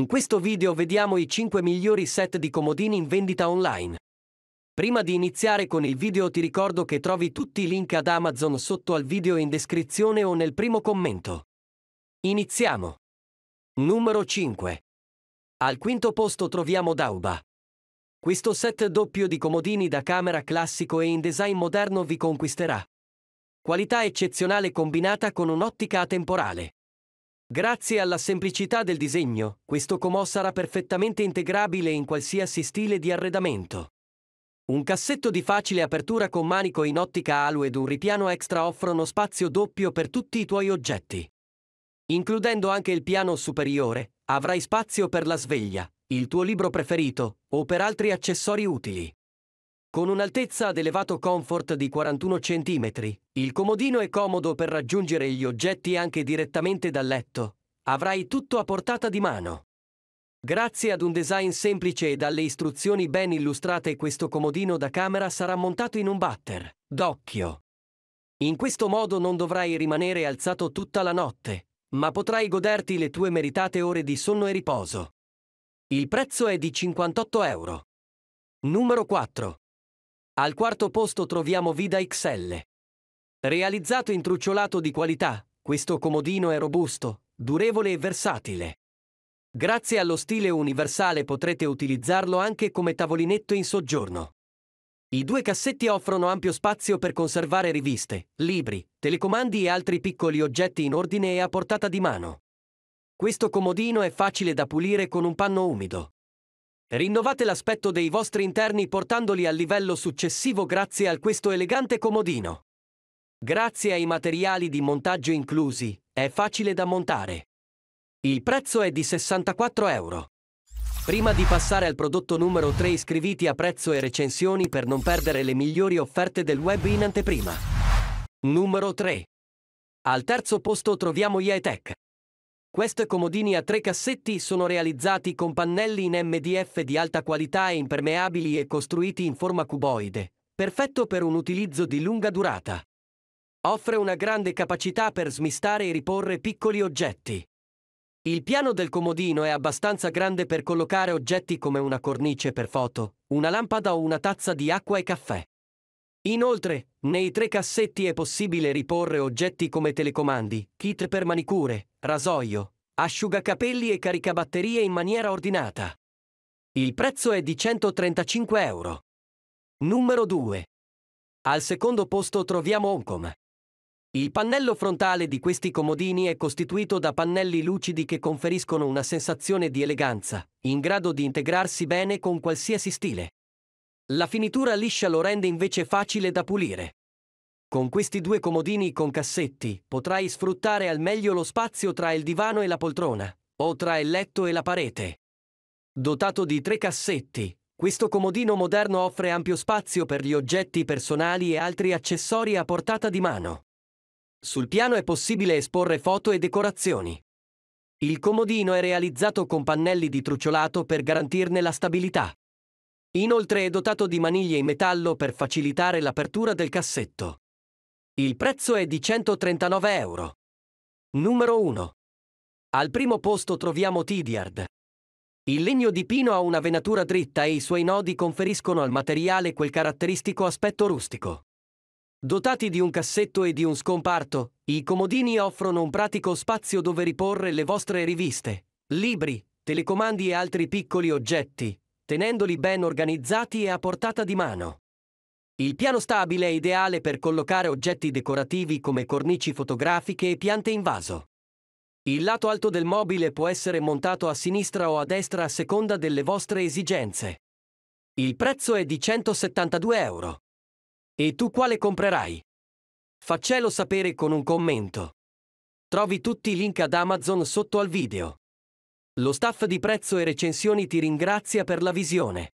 In questo video vediamo i 5 migliori set di comodini in vendita online. Prima di iniziare con il video ti ricordo che trovi tutti i link ad Amazon sotto al video in descrizione o nel primo commento. Iniziamo. Numero 5. Al quinto posto troviamo Dauba. Questo set doppio di comodini da camera classico e in design moderno vi conquisterà. Qualità eccezionale combinata con un'ottica atemporale. Grazie alla semplicità del disegno, questo comò sarà perfettamente integrabile in qualsiasi stile di arredamento. Un cassetto di facile apertura con manico in ottica alu ed un ripiano extra offrono spazio doppio per tutti i tuoi oggetti. Includendo anche il piano superiore, avrai spazio per la sveglia, il tuo libro preferito o per altri accessori utili. Con un'altezza ad elevato comfort di 41 cm, il comodino è comodo per raggiungere gli oggetti anche direttamente dal letto. Avrai tutto a portata di mano. Grazie ad un design semplice e dalle istruzioni ben illustrate questo comodino da camera sarà montato in un batter, d'occhio. In questo modo non dovrai rimanere alzato tutta la notte, ma potrai goderti le tue meritate ore di sonno e riposo. Il prezzo è di 58 euro. Numero 4. Al quarto posto troviamo Vida XL. Realizzato in trucciolato di qualità, questo comodino è robusto, durevole e versatile. Grazie allo stile universale potrete utilizzarlo anche come tavolinetto in soggiorno. I due cassetti offrono ampio spazio per conservare riviste, libri, telecomandi e altri piccoli oggetti in ordine e a portata di mano. Questo comodino è facile da pulire con un panno umido. Rinnovate l'aspetto dei vostri interni portandoli al livello successivo grazie a questo elegante comodino. Grazie ai materiali di montaggio inclusi, è facile da montare. Il prezzo è di 64 euro. Prima di passare al prodotto numero 3 iscriviti a prezzo e recensioni per non perdere le migliori offerte del web in anteprima. Numero 3. Al terzo posto troviamo Yaetech. Questi comodini a tre cassetti sono realizzati con pannelli in MDF di alta qualità e impermeabili e costruiti in forma cuboide, perfetto per un utilizzo di lunga durata. Offre una grande capacità per smistare e riporre piccoli oggetti. Il piano del comodino è abbastanza grande per collocare oggetti come una cornice per foto, una lampada o una tazza di acqua e caffè. Inoltre, nei tre cassetti è possibile riporre oggetti come telecomandi, kit per manicure, rasoio, asciugacapelli e caricabatterie in maniera ordinata. Il prezzo è di 135 euro. Numero 2. Al secondo posto troviamo Oncom. Il pannello frontale di questi comodini è costituito da pannelli lucidi che conferiscono una sensazione di eleganza, in grado di integrarsi bene con qualsiasi stile. La finitura liscia lo rende invece facile da pulire. Con questi due comodini con cassetti potrai sfruttare al meglio lo spazio tra il divano e la poltrona, o tra il letto e la parete. Dotato di tre cassetti, questo comodino moderno offre ampio spazio per gli oggetti personali e altri accessori a portata di mano. Sul piano è possibile esporre foto e decorazioni. Il comodino è realizzato con pannelli di trucciolato per garantirne la stabilità. Inoltre è dotato di maniglie in metallo per facilitare l'apertura del cassetto. Il prezzo è di 139 euro. Numero 1. Al primo posto troviamo Tidiard. Il legno di pino ha una venatura dritta e i suoi nodi conferiscono al materiale quel caratteristico aspetto rustico. Dotati di un cassetto e di un scomparto, i comodini offrono un pratico spazio dove riporre le vostre riviste, libri, telecomandi e altri piccoli oggetti, tenendoli ben organizzati e a portata di mano. Il piano stabile è ideale per collocare oggetti decorativi come cornici fotografiche e piante in vaso. Il lato alto del mobile può essere montato a sinistra o a destra a seconda delle vostre esigenze. Il prezzo è di 172 euro. E tu quale comprerai? Faccelo sapere con un commento. Trovi tutti i link ad Amazon sotto al video. Lo staff di prezzo e recensioni ti ringrazia per la visione.